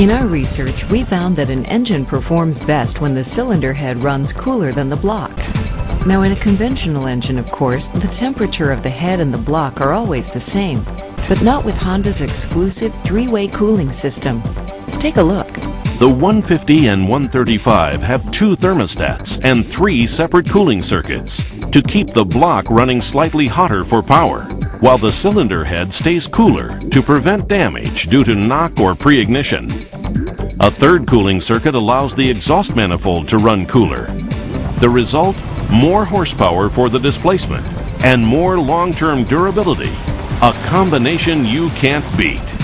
In our research, we found that an engine performs best when the cylinder head runs cooler than the block. Now, in a conventional engine, of course, the temperature of the head and the block are always the same, but not with Honda's exclusive three-way cooling system. Take a look. The 150 and 135 have two thermostats and three separate cooling circuits to keep the block running slightly hotter for power, while the cylinder head stays cooler to prevent damage due to knock or pre-ignition. A third cooling circuit allows the exhaust manifold to run cooler. The result? More horsepower for the displacement and more long-term durability. A combination you can't beat.